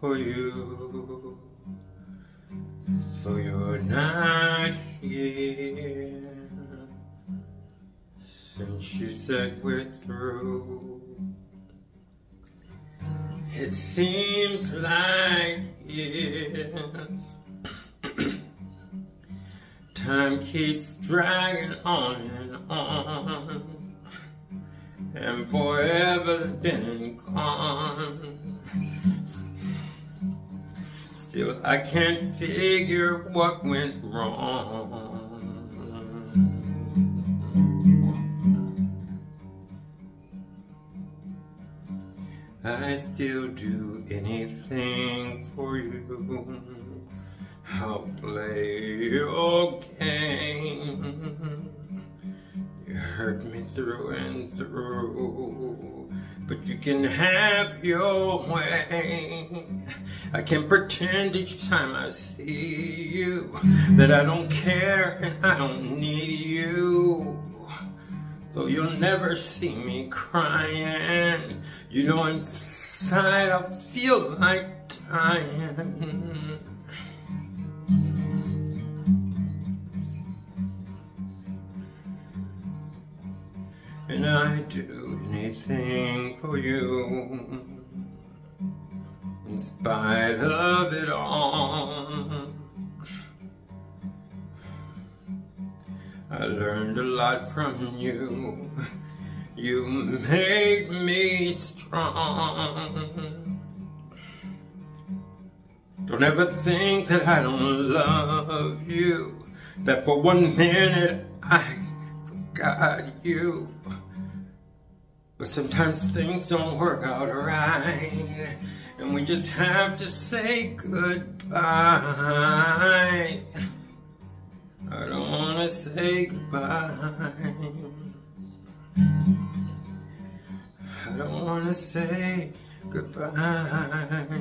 for you. So you're not here since you said we're through. It seems like years. Time keeps dragging on and on and forever's been gone. Still, I can't figure what went wrong. I still do anything for you. I'll play your game. Through and through, but you can have your way. I can pretend each time I see you that I don't care and I don't need you. Though you'll never see me crying, you know inside I feel like dying. And I'd do anything for you. In spite of it all I learned a lot from you. You made me strong. Don't ever think that I don't love you That for one minute I forgot you but sometimes things don't work out right And we just have to say goodbye. I don't wanna say goodbye. I don't wanna say goodbye